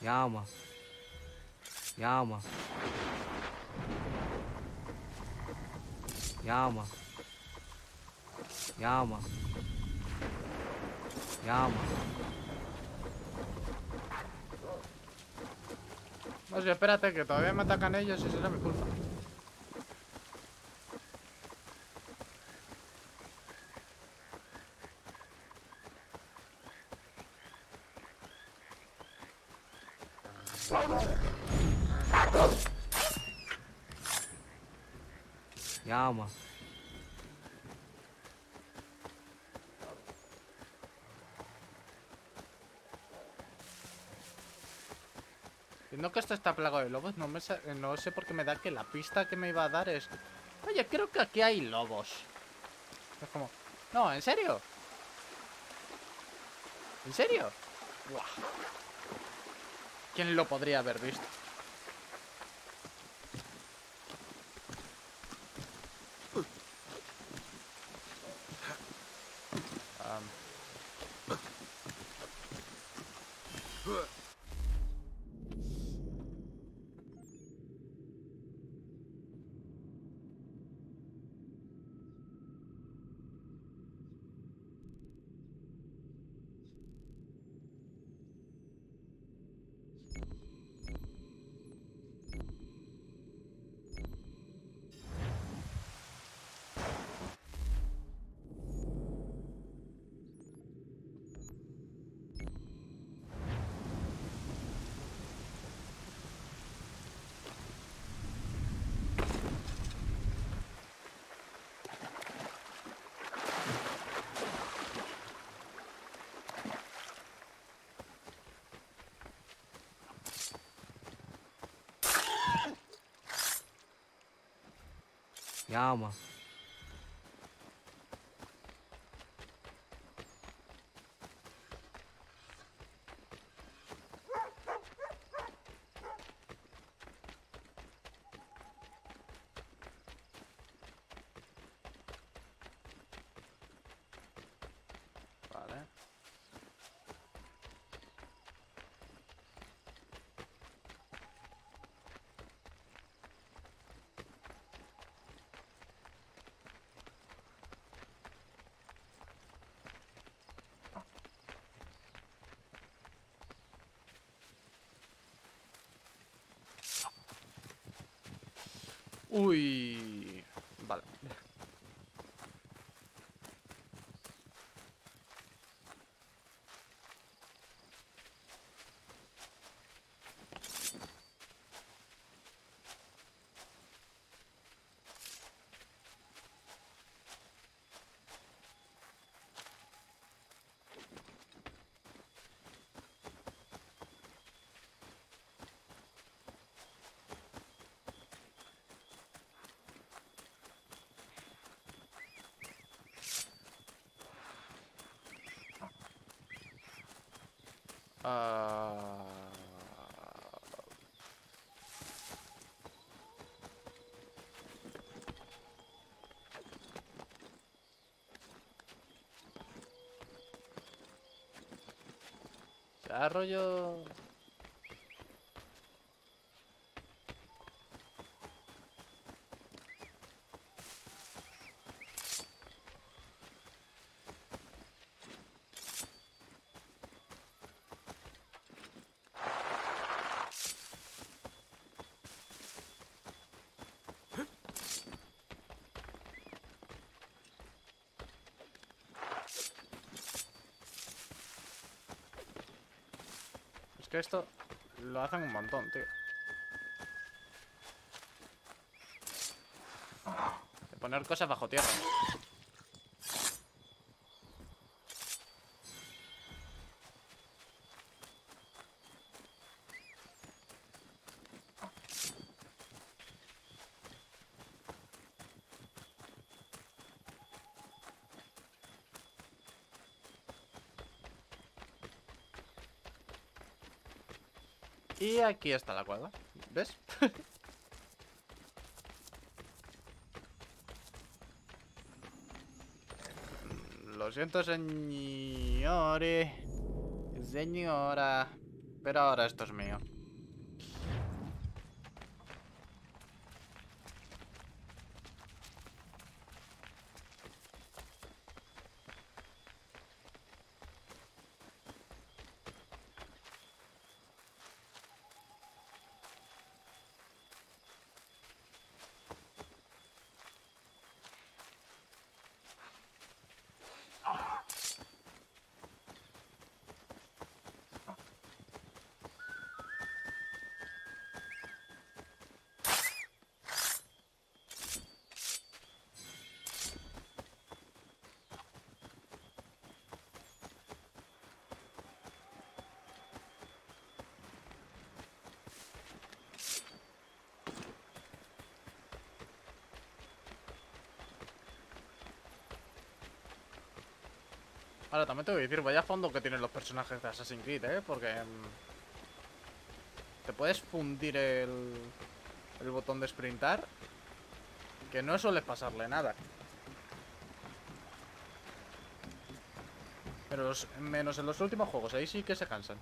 Llama. Llama. Llama. Llama. Llama. No sé, espérate, que todavía me atacan ellos y será mi culpa. Llama. Viendo que esto está plagado de lobos, no, me no sé por qué me da que la pista que me iba a dar es... Oye, creo que aquí hay lobos. Es como... No, ¿en serio? ¿En serio? ¿Quién lo podría haber visto? Llama. Vale. Ui! Ah. Ya esto lo hacen un montón, tío. De poner cosas bajo tierra. Y aquí está la cueva. ¿Ves? Lo siento, señores. Señora. Pero ahora esto es mío. Ahora también te voy a decir, vaya fondo que tienen los personajes de Assassin's Creed, ¿eh? Porque... mm, te puedes fundir el, el botón de sprintar. Que no suele pasarle nada. Pero menos en los últimos juegos, ahí sí que se cansan.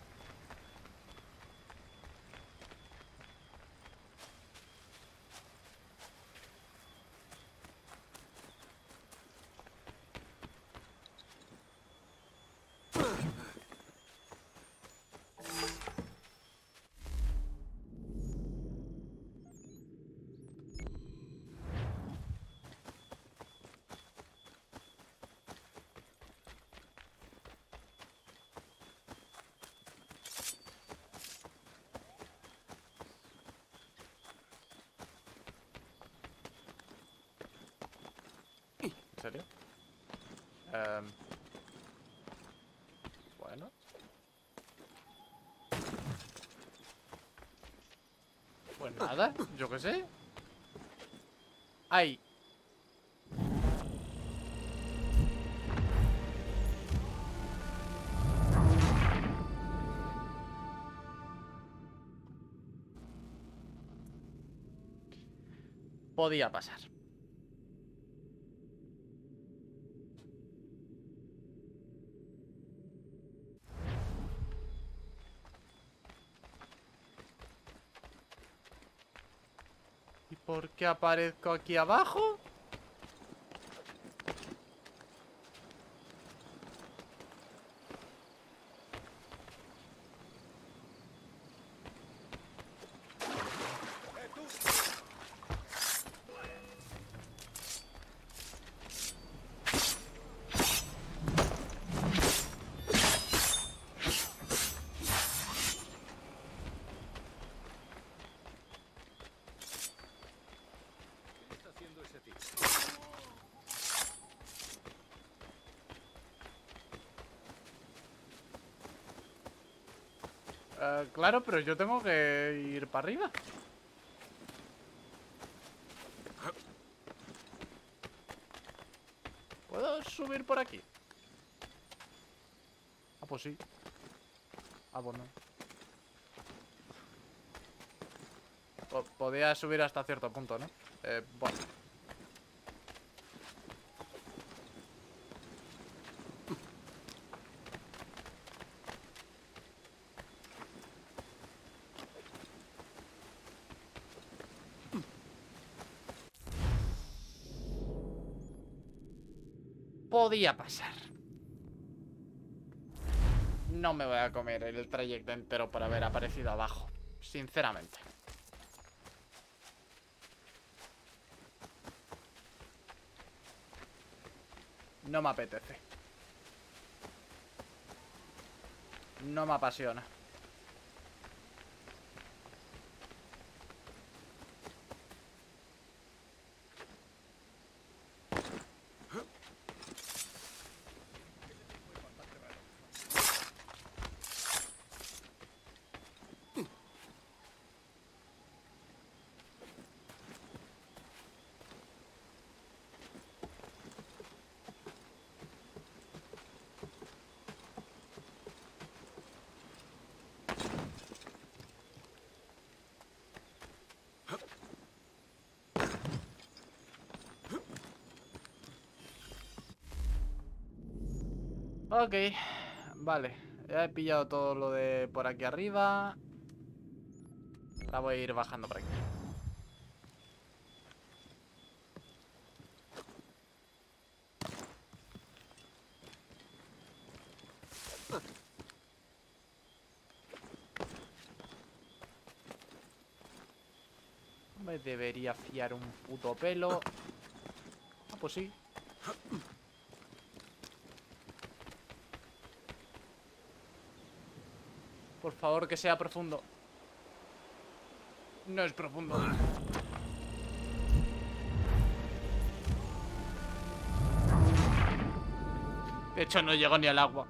¿En serio? Em, bueno. Pues nada, yo qué sé. Ay. Podía pasar. Por qué aparezco aquí abajo? Eh, claro, pero yo tengo que ir para arriba. ¿Puedo subir por aquí? Ah, pues sí. Ah, pues no. Po- podía subir hasta cierto punto, ¿no? Eh, bueno. Podía pasar. No me voy a comer el trayecto entero por haber aparecido abajo. Sinceramente. No me apetece. No me apasiona. Ok, vale. Ya he pillado todo lo de por aquí arriba. Ahora voy a ir bajando por aquí. Me debería fiar un puto pelo. Ah, pues sí. Por favor, que sea profundo. No es profundo. De hecho, no llego ni al agua.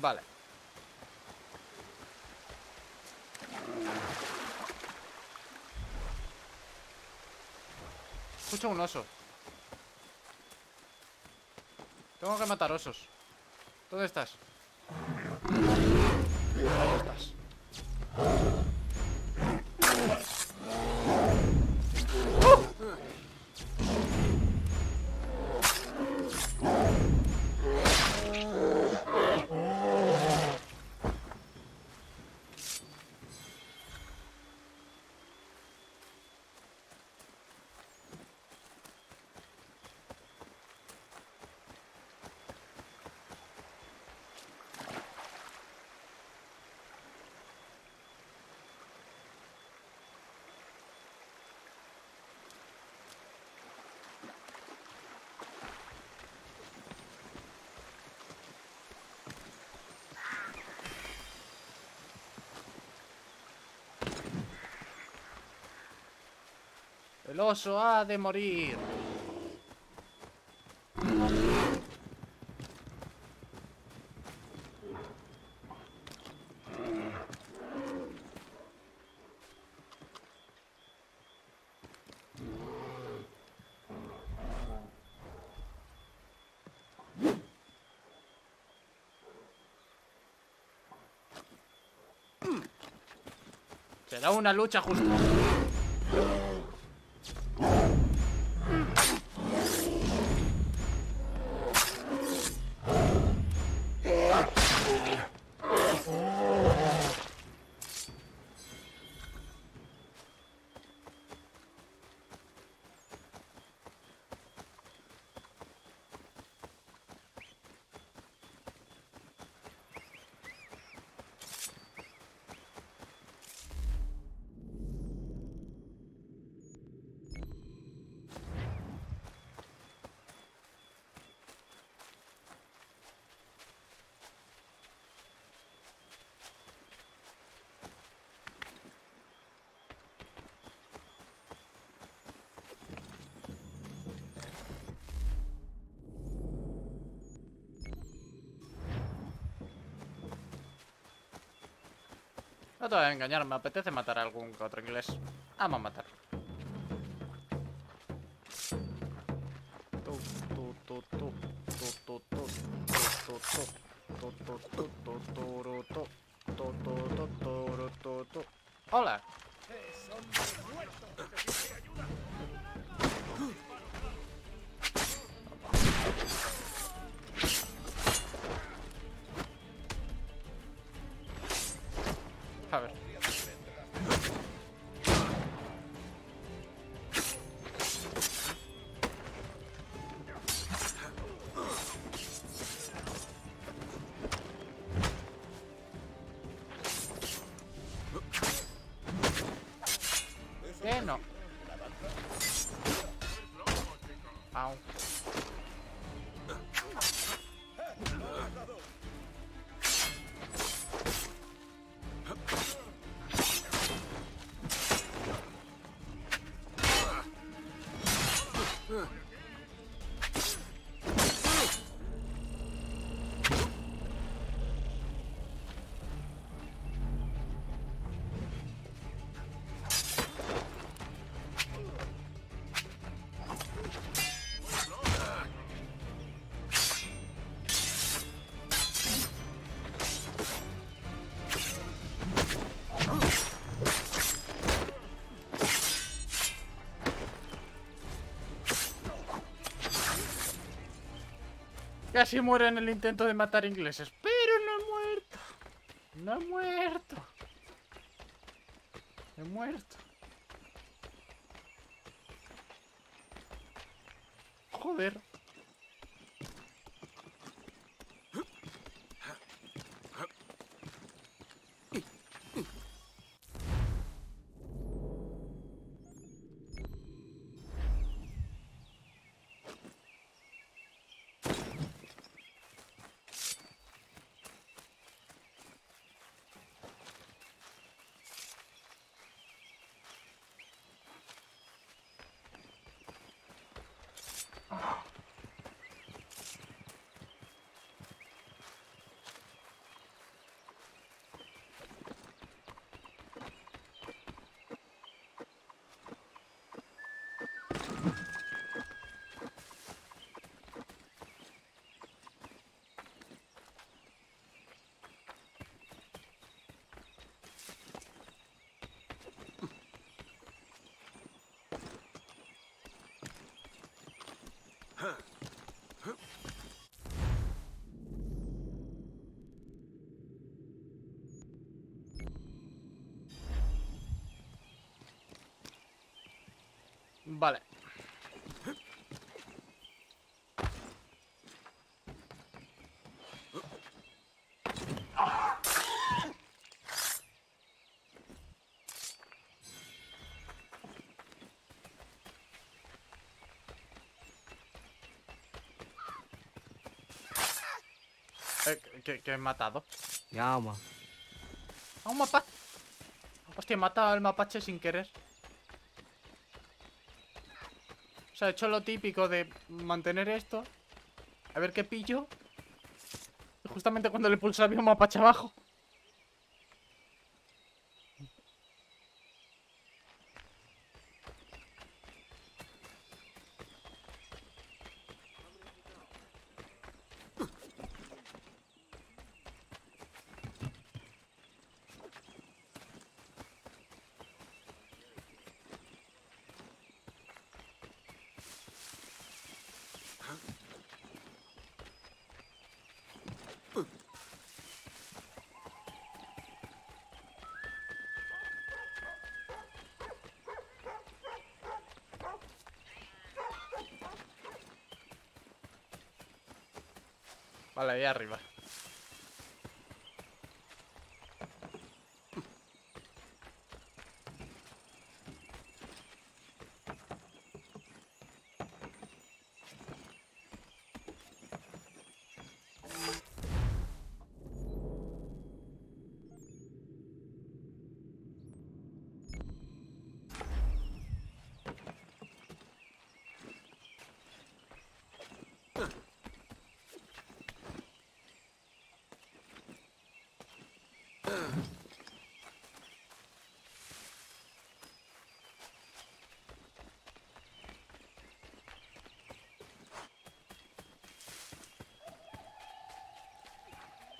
Vale. Escucho un oso. Tengo que matar osos. ¿Dónde estás? Ahí estás. El oso ha de morir. Será una lucha justa. No te voy a engañar, me apetece matar a algún otro inglés. Amo matar. Casi muero en el intento de matar ingleses, pero no he muerto. No he muerto. He muerto. Joder. Vale. Eh, ¿qué, qué he matado? Llama. ¿A un mapache? Hostia, he matado al mapache sin querer. O sea, he hecho lo típico de mantener esto. A ver qué pillo. Y justamente cuando le pulso había un mapache abajo. Vale, ahí arriba.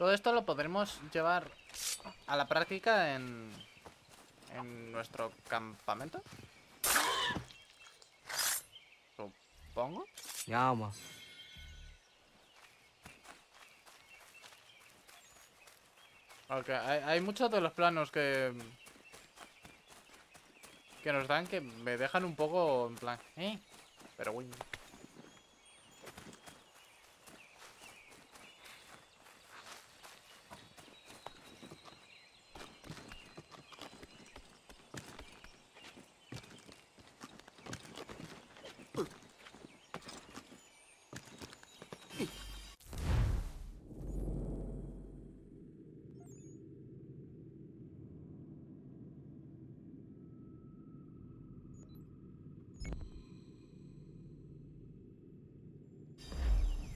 Todo esto lo podremos llevar a la práctica en, en nuestro campamento. Supongo. Llama. Ok, hay, hay muchos de los planos que... Que nos dan que me dejan un poco en plan... ¿Eh? Pero bueno...